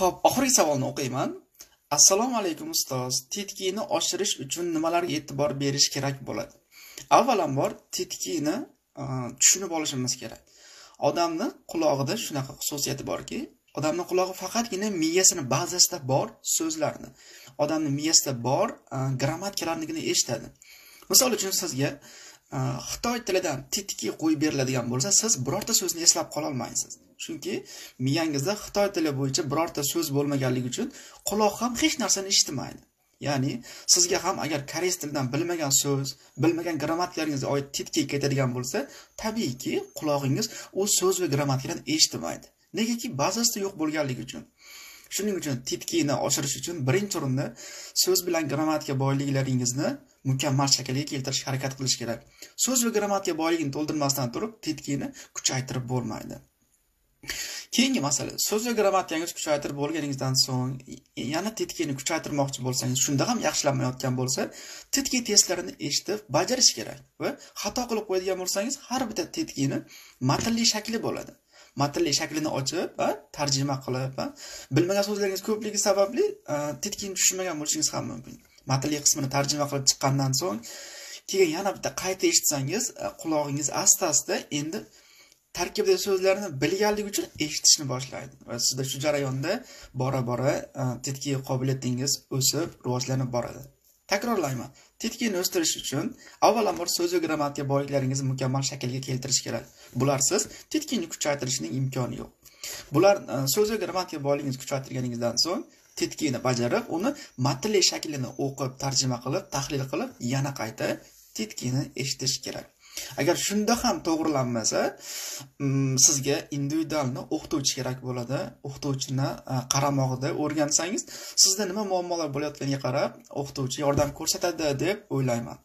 Xo'p, oxirgi savolni o'qiyman. Assalomu alaykum ustoz. Titkini oshirish uchun nimalarga e'tibor berish kerak bo'ladi? Avvalambor titkini e, tushunib olishimiz kerak. Odamni qulog'ida shunaqa xususiyati borki, odamning qulog'i faqatgina miyasini bazasida bor so'zlarni, odamning miyasida bor e, grammatikalarnigina eshitadi. Misol uchun sizga e, xitoy tilidan titki qo'yib beriladigan bo'lsa, siz birorta so'zni eslab qola olmaysiz. Chunki miyangizda xitoy tili bo'yicha birorta so'z bo'lmaganligi uchun quloq ham hech narsani eshitmaydi. Ya'ni sizga ham agar koreys tilidan bilmagan so'z, bilmagan grammatikalarga oid titki ketadigan bo'lsa, tabiiyki qulog'ingiz u so'z va grammatikalarni eshitmaydi. Negaki bazasida yo'q bo'lganligi uchun. Shuning uchun titkini oshirish uchun birinchi o'rinda so'z bilan grammatika boyliklaringizni mukammal shaklga keltirishga harakat qilish kerak. So'z va grammatika boyligini to'ldirmasdan turib titkini kuchaytirib bo'lmaydi. Keyingi masala, so'z va grammatikangiz kuchaytirib bo'lganingizdan so'ng yana titkini kuchaytirmoqchi bo'lsangiz, shunda ham yaxshilanmayotgan bo'lsa, titki testlarini eshitib bajarish kerak va xato qilib qo'yadigan bo'lsangiz, har bitta titkini matnli shakli bo'ladi. Matnli shaklini ochib va tarjima qilib va bilmagan so'zlaringiz ko'pligi sababli titkini tushunmagan bo'lishingiz ham mumkin. Matnli qismini tarjima qilib chiqqandan so'ng keyin yana bitta qayta eshitsangiz, qulog'ingiz asta-asta endi tarkibdagi so'zlarni bilganligi uchun eshitishni boshlaydi. Va sizda shu jarayonda bora bora e, tetkiy qobiliyatingiz o'sib rivojlanib boradi. Takrorlayman. Tetkini o'stirish uchun avvalambor so'z va grammatika boyliklaringizni mukammal shaklga keltirish kerak. Bularsiz tetkini kuchaytirishning imkoni yo'q. Bular e, so'z va grammatika boyligingizni kuchaytirganingizdan so'ng tetkini bajarib uni matnli shaklini o'qib tarjima qilib tahlil qilib yana qayta tetkini eshitish kerak. Agar shunda ham to'g'rilanmasa mm, sizga individualni o'qituvchi kerak bo'ladi. O'qituvchini e, qaramog'ida o'rgansangiz sizda nima muammolar bo'layotganiga qarab o'qituvchi yordam ko'rsatadi deb o'ylayman.